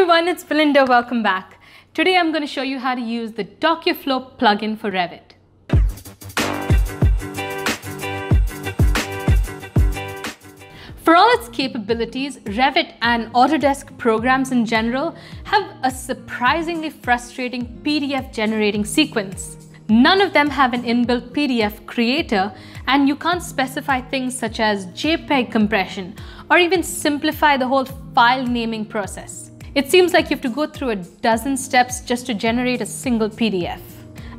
everyone, it's Belinda, welcome back. Today I'm going to show you how to use the DocuFlow plugin for Revit. For all its capabilities, Revit and Autodesk programs in general have a surprisingly frustrating PDF generating sequence. None of them have an inbuilt PDF creator and you can't specify things such as JPEG compression or even simplify the whole file naming process. It seems like you have to go through a dozen steps just to generate a single PDF.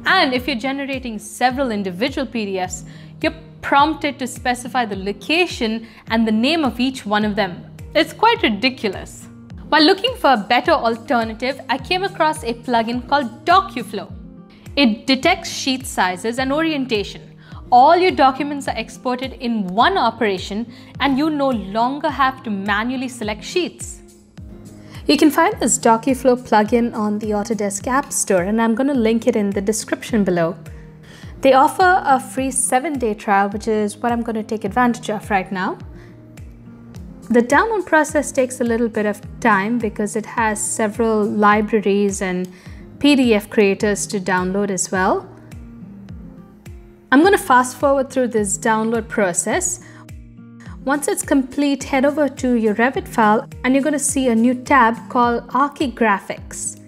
And if you're generating several individual PDFs, you're prompted to specify the location and the name of each one of them. It's quite ridiculous. While looking for a better alternative, I came across a plugin called DocuFlow. It detects sheet sizes and orientation. All your documents are exported in one operation and you no longer have to manually select sheets. You can find this DocuFlow plugin on the Autodesk App Store and I'm going to link it in the description below. They offer a free 7-day trial which is what I'm going to take advantage of right now. The download process takes a little bit of time because it has several libraries and PDF creators to download as well. I'm going to fast forward through this download process. Once it's complete, head over to your Revit file and you're going to see a new tab called Archigraphics.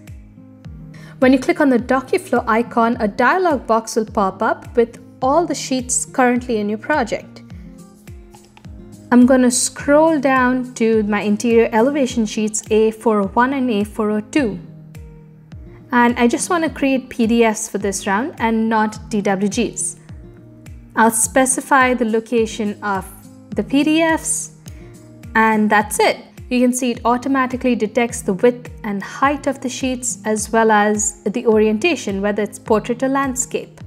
When you click on the DocuFlow icon, a dialog box will pop up with all the sheets currently in your project. I'm going to scroll down to my interior elevation sheets A401 and A402 and I just want to create PDFs for this round and not DWGs. I'll specify the location of the PDFs and that's it. You can see it automatically detects the width and height of the sheets as well as the orientation, whether it's portrait or landscape.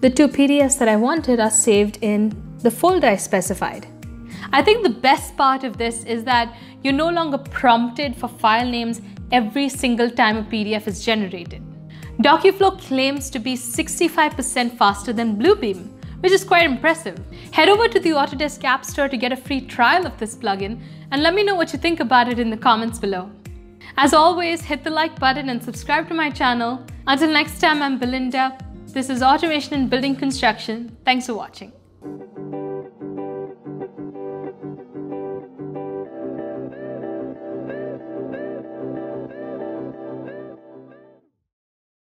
The two PDFs that I wanted are saved in the folder I specified. I think the best part of this is that you're no longer prompted for file names every single time a PDF is generated. DocuFlow claims to be 65% faster than Bluebeam, which is quite impressive. Head over to the Autodesk App Store to get a free trial of this plugin and let me know what you think about it in the comments below. As always, hit the like button and subscribe to my channel. Until next time, I'm Belinda. This is Automation and Building Construction. Thanks for watching.